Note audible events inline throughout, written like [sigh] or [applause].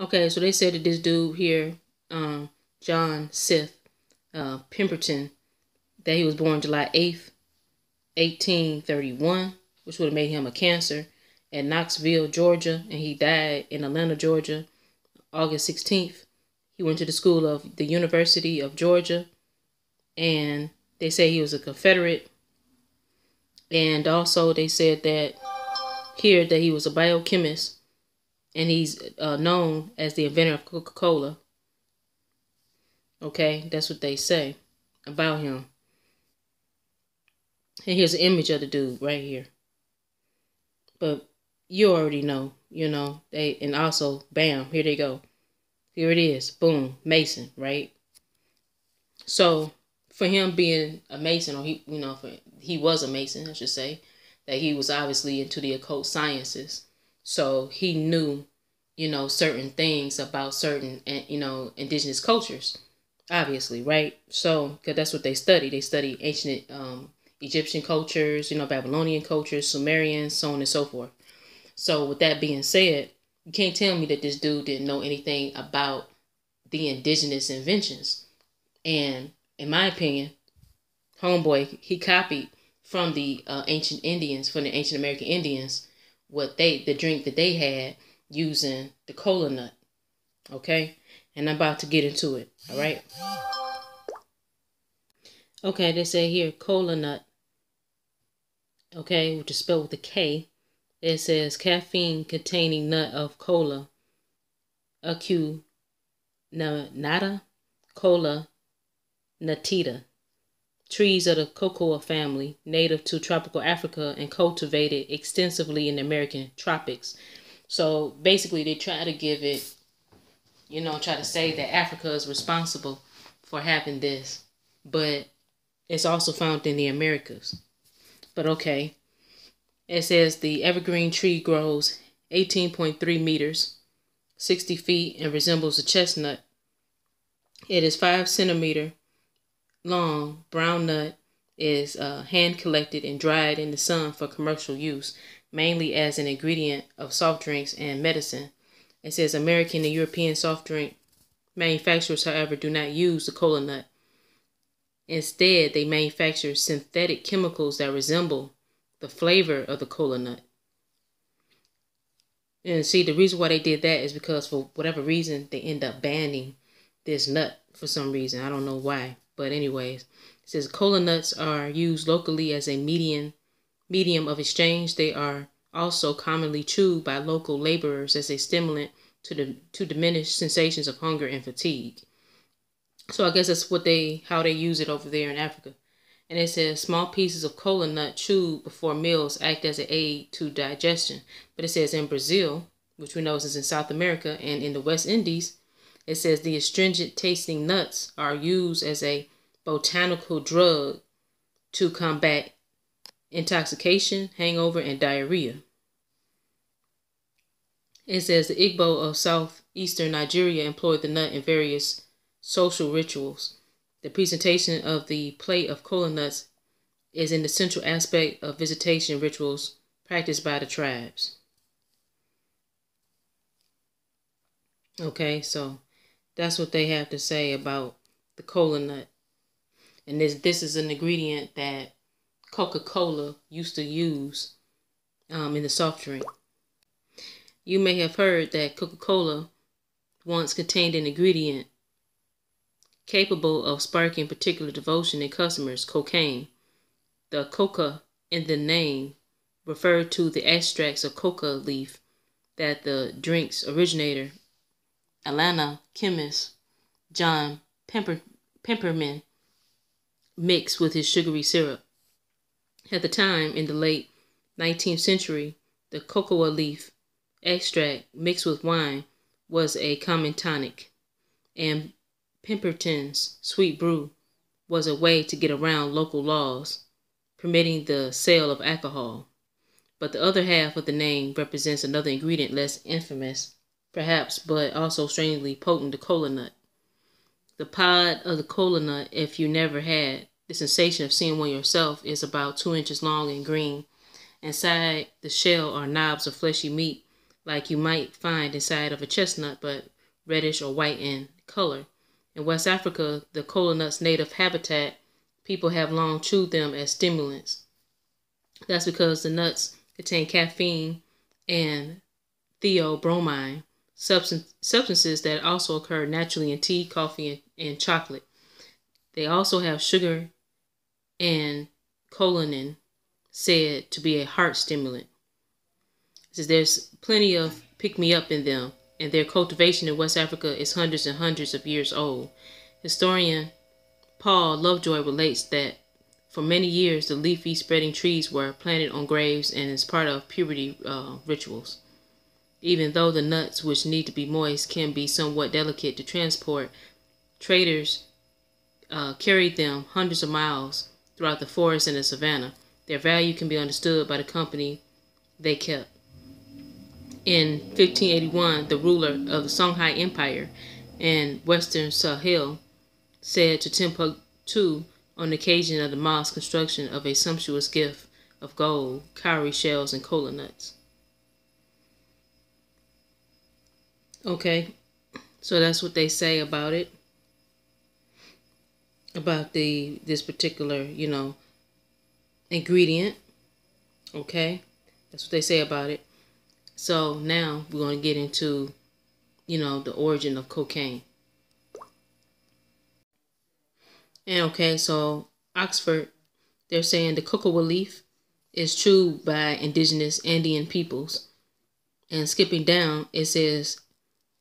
Okay, so they said that this dude here, um, John Stith uh, Pemberton, that he was born July 8th, 1831, which would have made him a cancer, at Knoxville, Georgia, and he died in Atlanta, Georgia, August 16th. He went to the school of the University of Georgia, and they say he was a Confederate. And also, they said that here that he was a biochemist, and he's uh, known as the inventor of Coca Cola. Okay, that's what they say about him. And here's an image of the dude right here. But you already know, you know, they and also bam, here they go. Here it is. Boom. Mason, right? So for him being a Mason, or he you know, for he was a Mason, I should say, that he was obviously into the occult sciences. So he knew, you know, certain things about certain eh, you know, indigenous cultures. Obviously, right? So, because that's what they study. They study ancient um, Egyptian cultures, you know, Babylonian cultures, Sumerian, so on and so forth. So, with that being said, you can't tell me that this dude didn't know anything about the indigenous inventions. And in my opinion, homeboy, he copied from the uh, ancient Indians, from the ancient American Indians, what they the drink that they had using the cola nut. Okay? And I'm about to get into it. All right? Okay, they say here cola nut. Okay, which is spelled with a K. It says caffeine containing nut of cola. Acu nata cola natita. Trees of the cocoa family, native to tropical Africa and cultivated extensively in the American tropics. So basically, they try to give it you know, try to say that Africa is responsible for having this, but it's also found in the Americas. But okay, it says the evergreen tree grows 18.3 meters, 60 feet, and resembles a chestnut. It is 5 centimeter long. Brown nut is uh, hand collected and dried in the sun for commercial use, mainly as an ingredient of soft drinks and medicine. It says American and European soft drink manufacturers, however, do not use the cola nut. Instead, they manufacture synthetic chemicals that resemble the flavor of the cola nut. And see, the reason why they did that is because for whatever reason, they end up banning this nut for some reason. I don't know why. But anyways, it says cola nuts are used locally as a medium medium of exchange. They are also commonly chewed by local laborers as a stimulant to the to diminish sensations of hunger and fatigue. So I guess that's what they how they use it over there in Africa. And it says small pieces of cola nut chewed before meals act as an aid to digestion. But it says in Brazil, which we know is in South America and in the West Indies, it says the astringent tasting nuts are used as a botanical drug to combat intoxication, hangover, and diarrhea. It says the Igbo of southeastern Nigeria employed the nut in various social rituals. The presentation of the plate of cola nuts is an essential aspect of visitation rituals practiced by the tribes. Okay, so that's what they have to say about the cola nut. And this this is an ingredient that Coca-Cola used to use um, in the soft drink. You may have heard that Coca-Cola once contained an ingredient capable of sparking particular devotion in customers, cocaine. The coca in the name referred to the extracts of coca leaf that the drink's originator, Atlanta chemist John Pemper, Pemperman, mixed with his sugary syrup. At the time, in the late 19th century, the cocoa leaf extract mixed with wine was a common tonic, and Pemberton's sweet brew was a way to get around local laws permitting the sale of alcohol. But the other half of the name represents another ingredient less infamous, perhaps, but also strangely potent the cola nut. The pod of the cola nut, if you never had, the sensation of seeing one yourself is about two inches long and green. Inside the shell are knobs of fleshy meat like you might find inside of a chestnut, but reddish or white in color. In West Africa, the cola nut's native habitat, people have long chewed them as stimulants. That's because the nuts contain caffeine and theobromine, substance, substances that also occur naturally in tea, coffee, and, and chocolate. They also have sugar and choline, said to be a heart stimulant. Says there's plenty of pick me up in them, and their cultivation in West Africa is hundreds and hundreds of years old. Historian Paul Lovejoy relates that for many years the leafy spreading trees were planted on graves and as part of puberty uh, rituals. Even though the nuts, which need to be moist, can be somewhat delicate to transport, traders uh, carried them hundreds of miles throughout the forest and the savannah. Their value can be understood by the company they kept. In 1581, the ruler of the Songhai Empire in western Sahel said to Timbuktu on occasion of the mosque construction of a sumptuous gift of gold, cowrie shells, and cola nuts. Okay, so that's what they say about it. About the this particular, you know, ingredient. Okay, that's what they say about it. So now we're going to get into, you know, the origin of cocaine. And okay, so Oxford, they're saying the cocoa leaf is chewed by indigenous Andean peoples. And skipping down, it says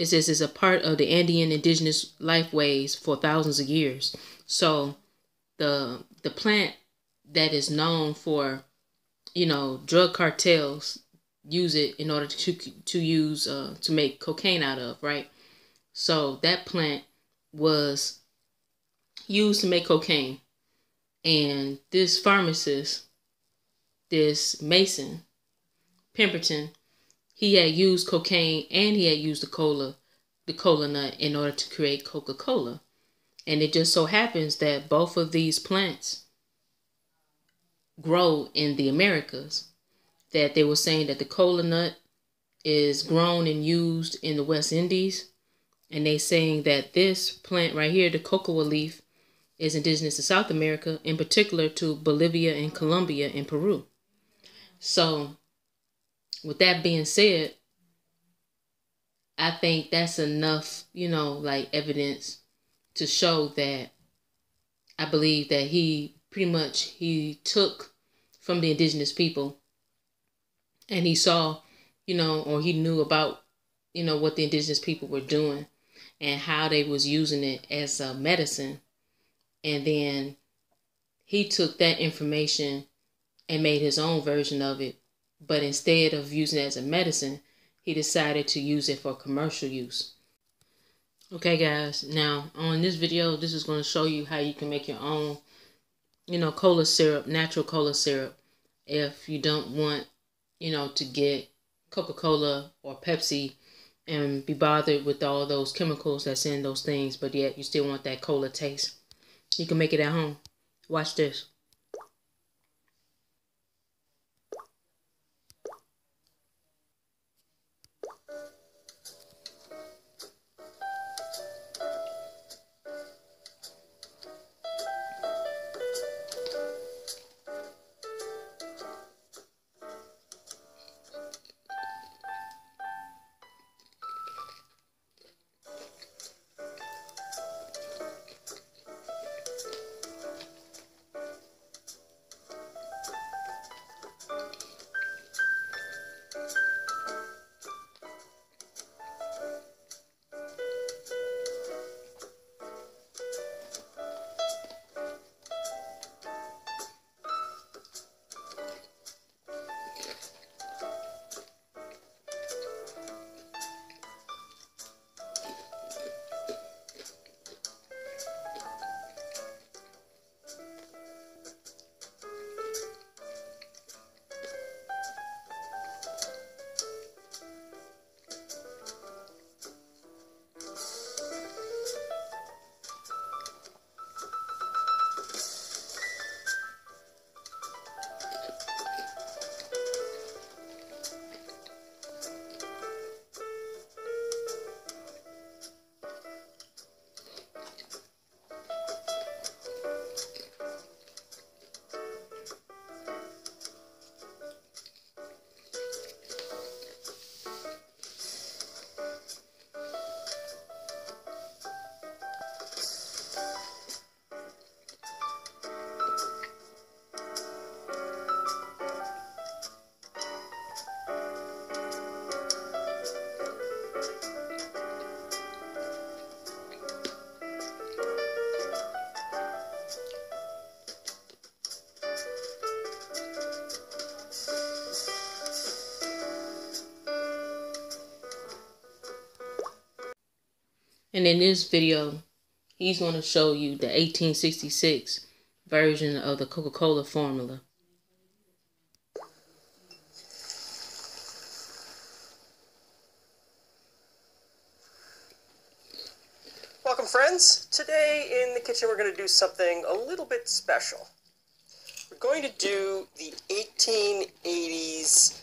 it says it's a part of the Andean indigenous lifeways for thousands of years. So the the plant that is known for, you know, drug cartels use it in order to to use uh, to make cocaine out of, right? So that plant was used to make cocaine, and this pharmacist, this Mason, Pemberton, he had used cocaine and he had used the cola, the cola nut in order to create Coca Cola, and it just so happens that both of these plants grow in the Americas that they were saying that the cola nut is grown and used in the West Indies. And they saying that this plant right here, the cocoa leaf, is indigenous to South America, in particular to Bolivia and Colombia and Peru. So, with that being said, I think that's enough, you know, like evidence to show that I believe that he pretty much he took from the indigenous people and he saw, you know, or he knew about, you know, what the indigenous people were doing and how they was using it as a medicine. And then he took that information and made his own version of it. But instead of using it as a medicine, he decided to use it for commercial use. Okay guys, now on this video, this is going to show you how you can make your own, you know, cola syrup, natural cola syrup. If you don't want you know, to get Coca Cola or Pepsi and be bothered with all those chemicals that's in those things, but yet you still want that cola taste. You can make it at home. Watch this. And in this video, he's going to show you the 1866 version of the Coca-Cola formula. Welcome friends. Today in the kitchen we're going to do something a little bit special. We're going to do the 1880s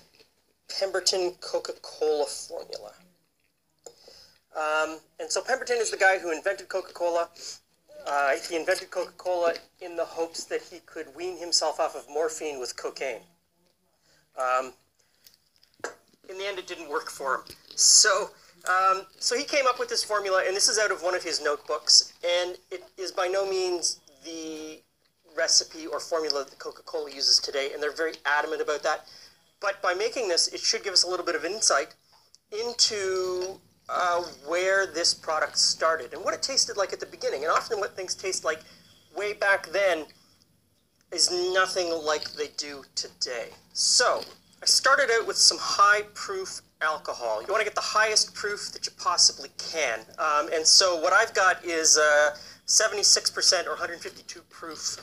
Pemberton Coca-Cola formula. Um, and so Pemberton is the guy who invented Coca-Cola. Uh, he invented Coca-Cola in the hopes that he could wean himself off of morphine with cocaine. Um, in the end, it didn't work for him. So, um, so he came up with this formula, and this is out of one of his notebooks, and it is by no means the recipe or formula that Coca-Cola uses today, and they're very adamant about that. But by making this, it should give us a little bit of insight into uh, where this product started and what it tasted like at the beginning. And often what things taste like way back then is nothing like they do today. So I started out with some high proof alcohol. You want to get the highest proof that you possibly can. Um, and so what I've got is uh, 76% or 152 proof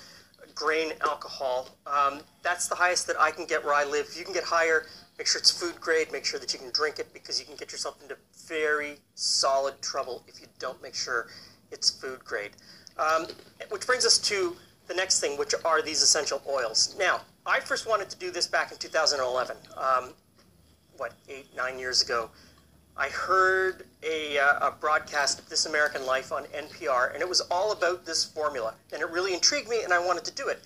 grain alcohol. Um, that's the highest that I can get where I live. If you can get higher, make sure it's food grade, make sure that you can drink it because you can get yourself into very solid trouble if you don't make sure it's food grade. Um, which brings us to the next thing, which are these essential oils. Now, I first wanted to do this back in 2011, um, what, eight, nine years ago. I heard a, uh, a, broadcast of This American Life on NPR, and it was all about this formula. And it really intrigued me, and I wanted to do it.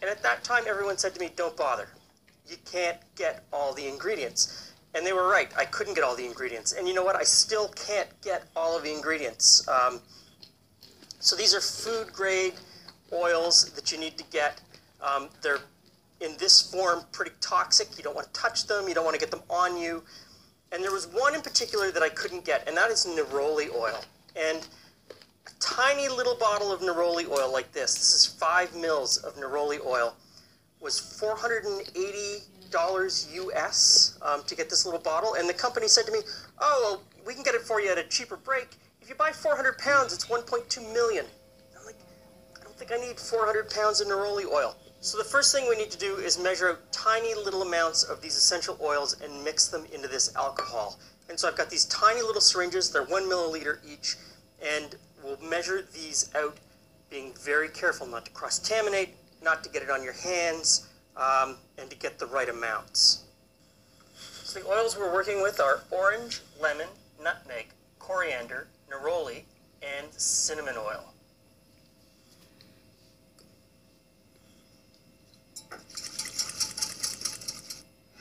And at that time, everyone said to me, don't bother. You can't get all the ingredients. And they were right. I couldn't get all the ingredients. And you know what? I still can't get all of the ingredients. Um, so these are food grade oils that you need to get. Um, they're in this form pretty toxic. You don't want to touch them. You don't want to get them on you. And there was one in particular that I couldn't get, and that is neroli oil. And a tiny little bottle of neroli oil like this, this is five mils of neroli oil, was 480 dollars US um, to get this little bottle. And the company said to me, "Oh, well, we can get it for you at a cheaper break. If you buy 400 pounds, it's 1.2 million." I'm like, I don't think I need 400 pounds of neroli oil. So the first thing we need to do is measure out tiny little amounts of these essential oils and mix them into this alcohol. And so I've got these tiny little syringes, they're one milliliter each, and we'll measure these out being very careful not to cross-contaminate, not to get it on your hands, um, and to get the right amounts. So the oils we're working with are orange, lemon, nutmeg, coriander, neroli, and cinnamon oil.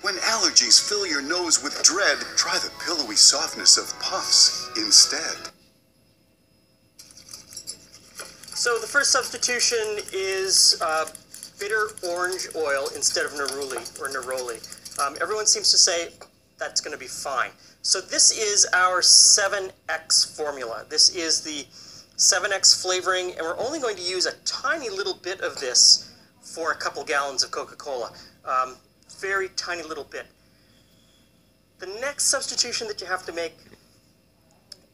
When allergies fill your nose with dread, try the pillowy softness of puffs instead. So the first substitution is uh, bitter orange oil instead of neroli or neroli. Um, everyone seems to say that's going to be fine. So this is our 7X formula. This is the 7X flavoring, and we're only going to use a tiny little bit of this for a couple gallons of Coca-Cola. Um, very tiny little bit. The next substitution that you have to make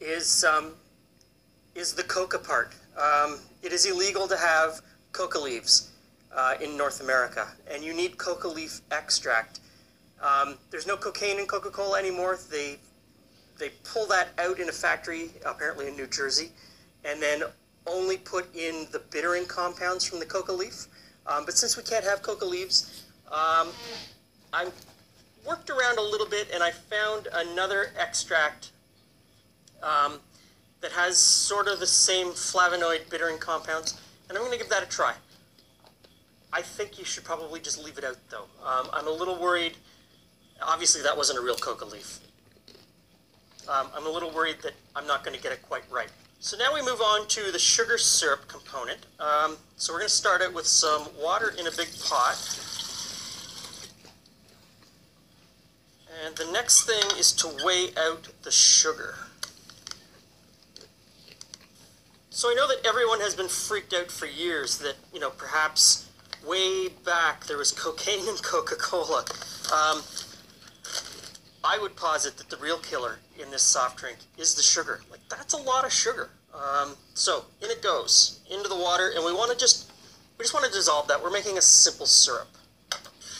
is, um, is the coca part. Um, it is illegal to have coca leaves uh, in North America, and you need coca leaf extract. Um, there's no cocaine in Coca-Cola anymore. They, they pull that out in a factory, apparently in New Jersey, and then only put in the bittering compounds from the coca leaf. Um, but since we can't have coca leaves, um, I worked around a little bit and I found another extract um, that has sort of the same flavonoid bittering compounds, and I'm going to give that a try. I think you should probably just leave it out though. Um, I'm a little worried. Obviously, that wasn't a real coca leaf. Um, I'm a little worried that I'm not going to get it quite right. So now we move on to the sugar syrup component. Um, so we're going to start it with some water in a big pot. And the next thing is to weigh out the sugar. So I know that everyone has been freaked out for years that, you know, perhaps way back there was cocaine in Coca-Cola. Um, I would posit that the real killer in this soft drink is the sugar. Like, that's a lot of sugar. Um, so, in it goes, into the water, and we want to just, we just want to dissolve that. We're making a simple syrup.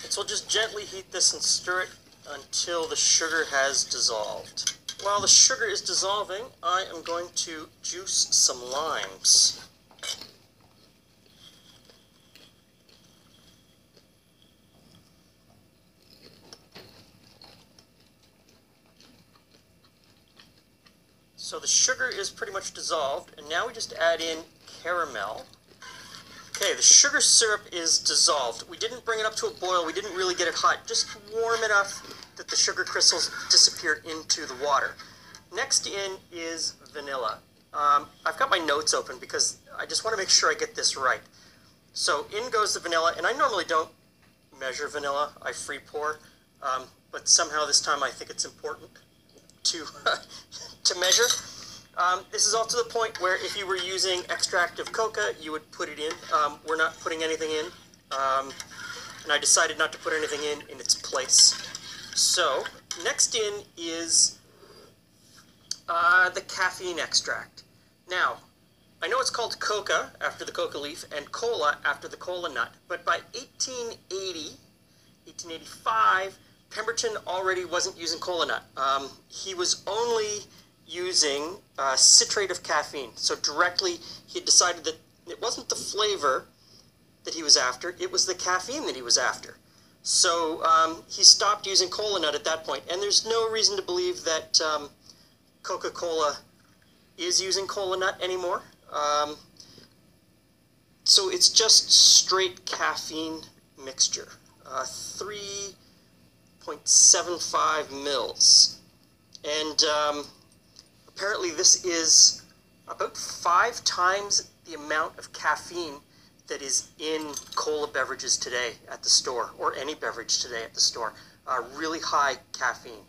And so we'll just gently heat this and stir it until the sugar has dissolved. While the sugar is dissolving, I am going to juice some limes. So the sugar is pretty much dissolved, and now we just add in caramel. Okay, the sugar syrup is dissolved. We didn't bring it up to a boil, we didn't really get it hot, just warm enough that the sugar crystals disappear into the water. Next in is vanilla. Um, I've got my notes open because I just want to make sure I get this right. So in goes the vanilla, and I normally don't measure vanilla, I free pour, um, but somehow this time I think it's important to, [laughs] to measure. Um, this is all to the point where if you were using extract of coca, you would put it in. Um, we're not putting anything in, um, and I decided not to put anything in in its place. So next in is uh, the caffeine extract. Now, I know it's called coca after the coca leaf and cola after the cola nut, but by 1880, 1885, Pemberton already wasn't using cola nut. Um, he was only using uh, citrate of caffeine. So directly, he decided that it wasn't the flavor that he was after, it was the caffeine that he was after. So um, he stopped using cola nut at that point. and there's no reason to believe that um, Coca-Cola is using cola nut anymore. Um, so it's just straight caffeine mixture. Uh, 3.75 mils. And um, apparently this is about five times the amount of caffeine that is in cola beverages today at the store, or any beverage today at the store. Uh, really high caffeine.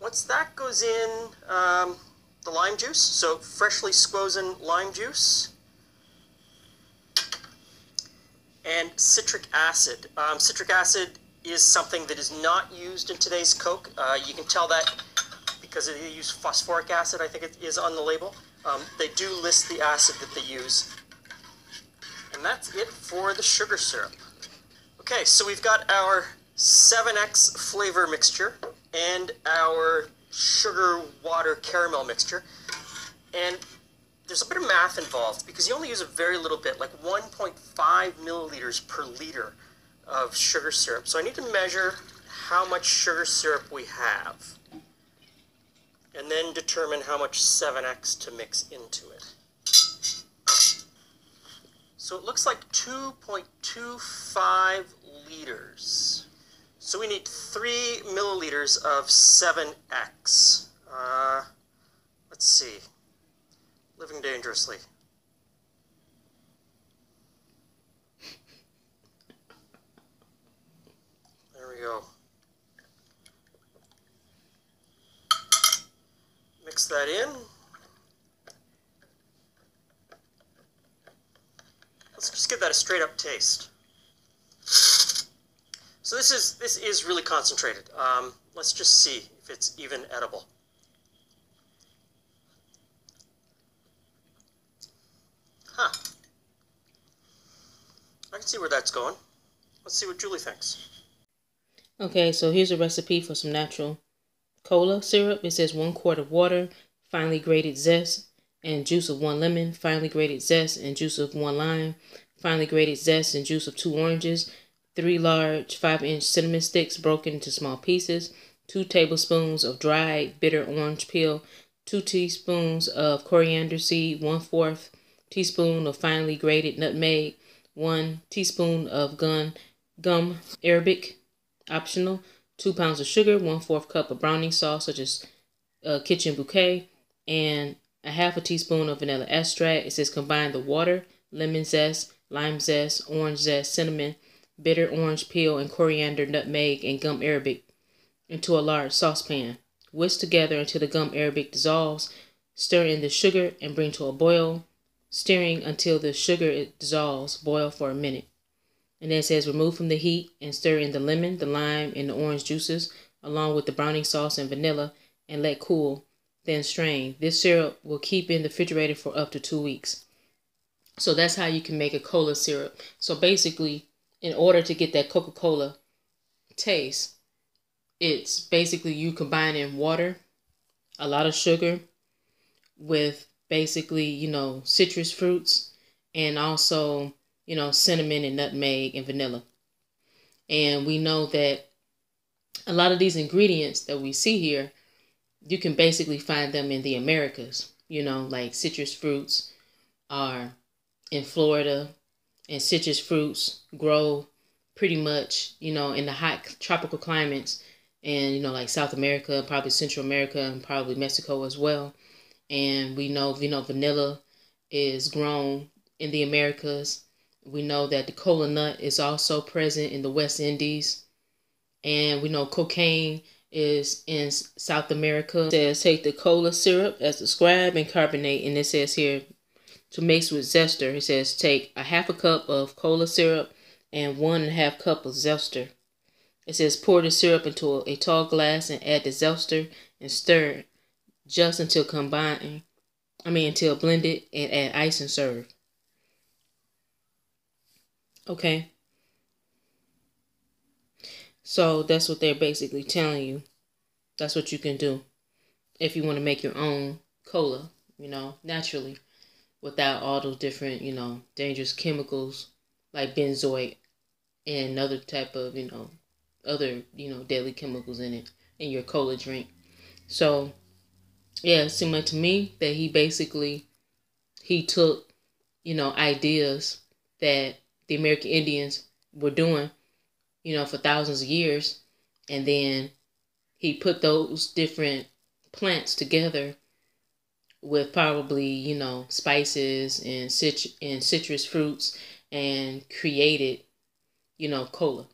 Once that goes in, um, the lime juice, so freshly squozen lime juice, and citric acid. Um, citric acid is something that is not used in today's Coke. Uh, you can tell that because they use phosphoric acid, I think it is on the label. Um, they do list the acid that they use. And that's it for the sugar syrup. Okay, so we've got our 7X flavor mixture and our sugar water caramel mixture. And there's a bit of math involved because you only use a very little bit, like 1.5 milliliters per liter of sugar syrup. So I need to measure how much sugar syrup we have and then determine how much 7x to mix into it. So it looks like 2.25 liters. So we need 3 milliliters of 7x. Uh, let's see. Living dangerously. There we go. That in. Let's just give that a straight up taste. So this is this is really concentrated. Um, let's just see if it's even edible. Huh. I can see where that's going. Let's see what Julie thinks. Okay, so here's a recipe for some natural cola syrup. It says one quart of water, finely grated zest, and juice of one lemon, finely grated zest and juice of one lime, finely grated zest and juice of two oranges, three large 5 inch cinnamon sticks broken into small pieces, two tablespoons of dried bitter orange peel, two teaspoons of coriander seed, one fourth teaspoon of finely grated nutmeg, one teaspoon of gun gum arabic, optional, 2 pounds of sugar, one fourth cup of browning sauce, such as uh, kitchen bouquet, and a half a teaspoon of vanilla extract. It says combine the water, lemon zest, lime zest, orange zest, cinnamon, bitter orange peel, and coriander, nutmeg, and gum arabic into a large saucepan. Whisk together until the gum arabic dissolves. Stir in the sugar and bring to a boil, stirring until the sugar dissolves. Boil for a minute. And then it says remove from the heat and stir in the lemon, the lime, and the orange juices. along with the browning sauce and vanilla and let cool, then strain. This syrup will keep in the refrigerator for up to two weeks. So that's how you can make a cola syrup. So basically, in order to get that Coca Cola taste, it's basically you combining water, a lot of sugar, with basically, you know, citrus fruits and also, you know, cinnamon and nutmeg and vanilla. And we know that a lot of these ingredients that we see here, you can basically find them in the Americas. You know, like citrus fruits are in Florida, and citrus fruits grow pretty much, you know, in the hot tropical climates and, you know, like South America, probably Central America, and probably Mexico as well. And we know, you know, vanilla is grown in the Americas. We know that the cola nut is also present in the West Indies. And we know cocaine is in South America. It says take the cola syrup as described and carbonate. And it says here to mix with zester. It says take a half a cup of cola syrup and one and a half cup of zester. It says pour the syrup into a, tall glass and add the zester and stir just until combined. I mean until blended and add ice and serve. Okay. So that's what they're basically telling you. That's what you can do if you want to make your own cola, you know, naturally without all those different, you know, dangerous chemicals like benzoate and other type of, you know, other, you know, deadly chemicals in it in your cola drink. So, yeah, like to me that he basically he took, you know, ideas that the American Indians were doing, you know, for thousands of years, and then he put those different plants together with probably you know spices and cit- and citrus fruits and created you know cola.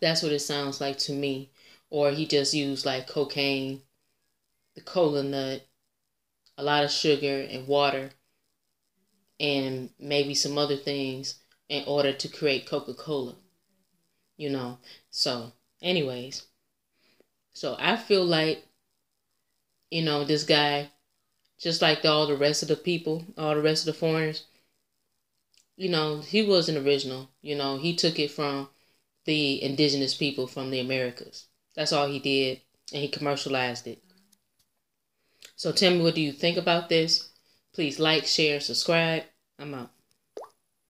That's what it sounds like to me. Or he just used like cocaine the cola nut a lot of sugar and water and maybe some other things in order to create coca-cola you know so anyways so i feel like you know this guy just like all the rest of the people, all the rest of the foreigners. You know, he wasn't original. You know, he took it from the indigenous people from the Americas. That's all he did, and he commercialized it. So tell me what do you think about this? Please like, share, subscribe. I'm out.